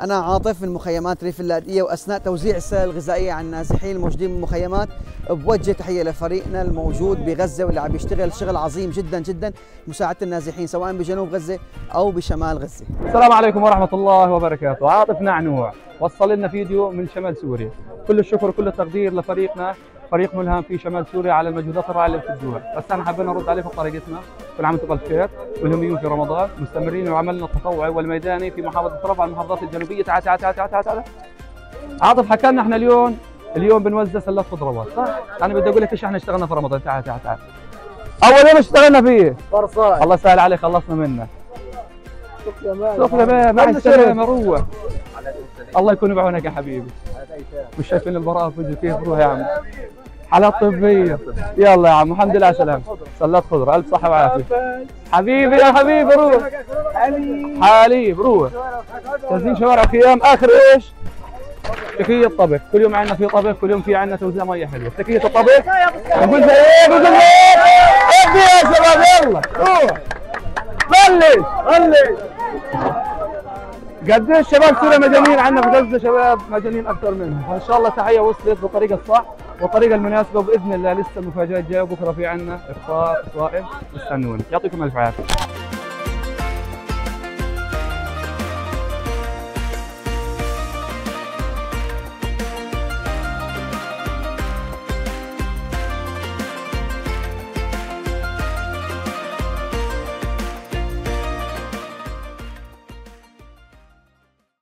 أنا عاطف من مخيمات ريف اللاذقية وأثناء توزيع السلة الغذائية على النازحين الموجودين بالمخيمات بوجه تحية لفريقنا الموجود بغزة واللي عم يشتغل شغل عظيم جدا جدا مساعدة النازحين سواء بجنوب غزة أو بشمال غزة. السلام عليكم ورحمة الله وبركاته. عاطف نعنوع. وصل لنا فيديو من شمال سوريا. كل الشكر وكل التقدير لفريقنا. فريق ملهم في شمال سوريا على المجهودات الرائعة اللي بتدوها بس إحنا حابين نرد عليكم بطريقتنا كل عام وأنتم بالخير ملهمين في رمضان مستمرين وعملنا التطوعي والميداني في محافظة رفح المحافظات الجنوبية. تعال تعال تعال تعال تعال تعال. عاطف حكى لنا إحنا اليوم اليوم بنوزع سلات خضروات صح؟ أنا بدي أقول لك إيش إحنا اشتغلنا في رمضان. تعال تعال تعال. أول يوم اشتغلنا فيه. فرصان الله يسهل عليك خلصنا منه. يا مان شوف يا مان مع السلامة روح الله يكون بعونك يا حبيبي. مش شايفين البراءة في وجهي كيف روح يا عم. حالات طبية. يلا يا عم الحمد لله على السلامة سلات خضرة ألف صحة وعافية. حبيبي يا حبيبي روح. حليب روح. تنزيل شوارع خيام آخر إيش؟ تكية طبخ كل يوم عندنا في طبخ كل يوم في عندنا توزيع مية حلوة. تكية الطبخ نقول زي إيه نقول إيه ابدي يا شباب يلا. روح. بلش. بلش. قديش شباب سوريا مجانين؟ عندنا في غزة شباب مجانين أكثر منهم. فان شاء الله تحية وصلت بالطريقة الصح. والطريقة المناسبة وباذن الله لسه المفاجات جاية بكرة في عندنا افطار صائم استنوني يعطيكم ألف عافية.